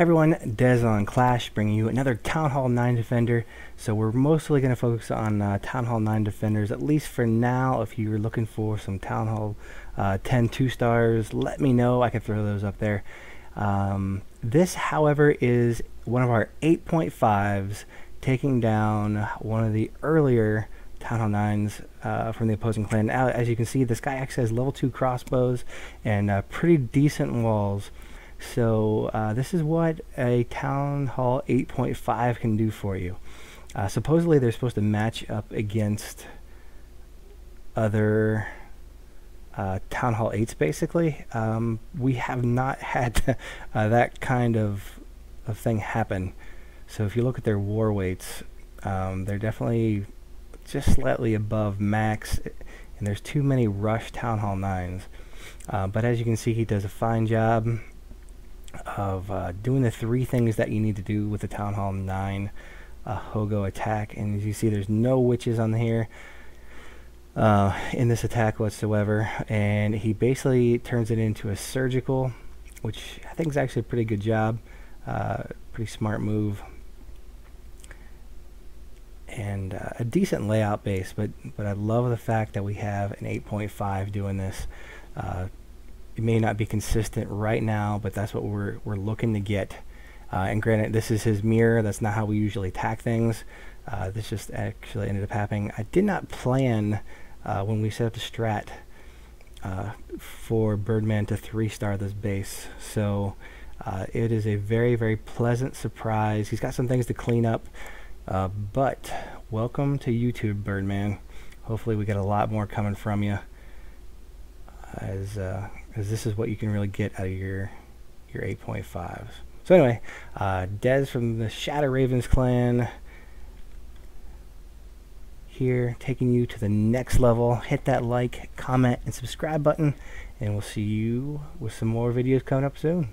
everyone, Des on Clash, bringing you another Town Hall 9 Defender. So we're mostly going to focus on uh, Town Hall 9 Defenders, at least for now. If you're looking for some Town Hall uh, 10 2-stars, let me know. I can throw those up there. Um, this, however, is one of our 8.5s, taking down one of the earlier Town Hall 9s uh, from the opposing clan. Now, as you can see, this guy actually has level 2 crossbows and uh, pretty decent walls. So uh, this is what a Town Hall 8.5 can do for you. Uh, supposedly they're supposed to match up against other uh, Town Hall 8s basically. Um, we have not had uh, that kind of, of thing happen. So if you look at their war weights, um, they're definitely just slightly above max and there's too many rush Town Hall 9s. Uh, but as you can see, he does a fine job of uh, doing the three things that you need to do with the Town Hall 9 uh, Hogo attack. And as you see, there's no witches on here uh, in this attack whatsoever. And he basically turns it into a surgical, which I think is actually a pretty good job. Uh, pretty smart move. And uh, a decent layout base, but but I love the fact that we have an 8.5 doing this. Uh, it may not be consistent right now, but that's what we're, we're looking to get. Uh, and granted, this is his mirror. That's not how we usually attack things. Uh, this just actually ended up happening. I did not plan uh, when we set up the strat uh, for Birdman to three-star this base. So uh, it is a very, very pleasant surprise. He's got some things to clean up. Uh, but welcome to YouTube, Birdman. Hopefully we get a lot more coming from you as because this is what you can really get out of your your 8.5s. So anyway, uh, Des from the Shadow Ravens clan here, taking you to the next level. Hit that like, comment, and subscribe button, and we'll see you with some more videos coming up soon.